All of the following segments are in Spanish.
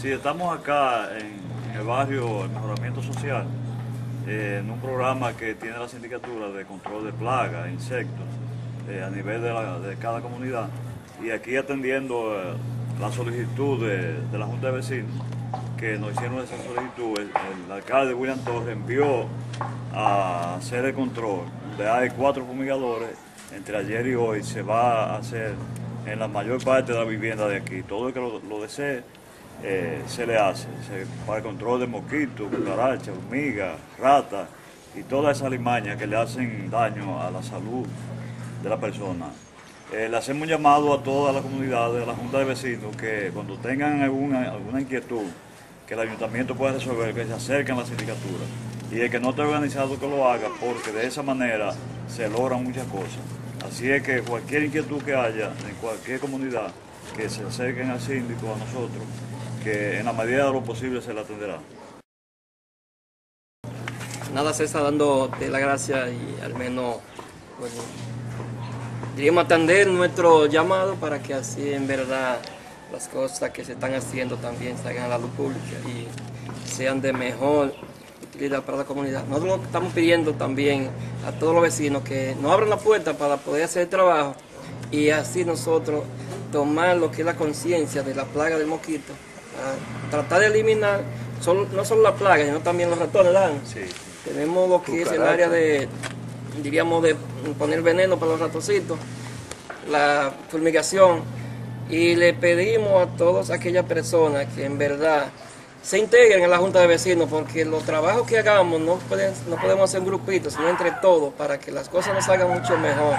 Sí, estamos acá en, el barrio El Mejoramiento Social, eh, en un programa que tiene la sindicatura de control de plagas, insectos, eh, a nivel de, cada comunidad. Y aquí atendiendo eh, la solicitud de, la Junta de Vecinos, que nos hicieron esa solicitud, el, el alcalde William Torres envió a hacer el control, donde hay cuatro fumigadores, entre ayer y hoy se va a hacer en la mayor parte de la vivienda de aquí. Todo el que lo, desee eh, se le hace para el control de mosquitos, cucarachas, hormigas, ratas y todas esas alimañas que le hacen daño a la salud de la persona. Eh, le hacemos un llamado a toda la comunidad de la Junta de Vecinos que cuando tengan alguna, alguna inquietud que el ayuntamiento pueda resolver, que se acerquen a la sindicatura. Y el que no esté organizado que lo haga, porque de esa manera se logran muchas cosas. Así es que cualquier inquietud que haya en cualquier comunidad, que se acerquen al síndico, a nosotros, que en la medida de lo posible se le atenderá. Nada, César, dando de la gracia y al menos, bueno, diríamos atender nuestro llamado para que así en verdad las cosas que se están haciendo también salgan a la luz pública y sean de mejor utilidad para la comunidad. Nosotros estamos pidiendo también a todos los vecinos que nos abran la puerta para poder hacer el trabajo y así nosotros tomar lo que es la conciencia de la plaga del mosquito, tratar de eliminar no solo la plaga, sino también los ratones. Tenemos lo que es el área de, diríamos, de poner veneno para los ratoncitos, la fumigación, y le pedimos a todas aquellas personas que en verdad se integren en la Junta de Vecinos, porque los trabajos que hagamos no, pueden, no podemos hacer un grupito, sino entre todos, para que las cosas nos salgan mucho mejor.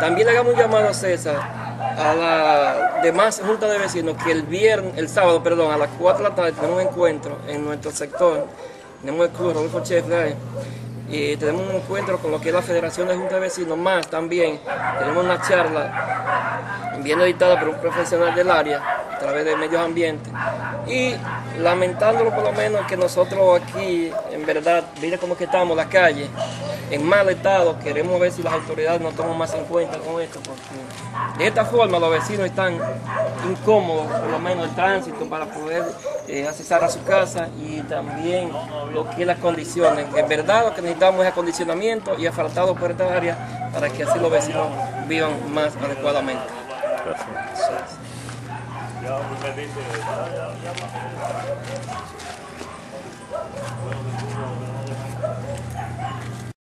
También le hagamos un llamado a César, a la demás Junta de Vecinos, que el viernes, el sábado, perdón, a las 4 de la tarde tenemos un encuentro en nuestro sector, tenemos el club Rodolfo Chef y tenemos un encuentro con lo que es la Federación de Junta de Vecinos, más también tenemos una charla bien editada por un profesional del área través de medios ambientes y lamentándolo por lo menos que nosotros aquí en verdad, mire cómo que estamos, la calle en mal estado, queremos ver si las autoridades nos toman más en cuenta con esto porque de esta forma los vecinos están incómodos, por lo menos el tránsito para poder eh, accesar a su casa y también lo que es las condiciones. En verdad lo que necesitamos es acondicionamiento y asfaltado por esta área para que así los vecinos vivan más adecuadamente. Gracias. Ya burada beş lira.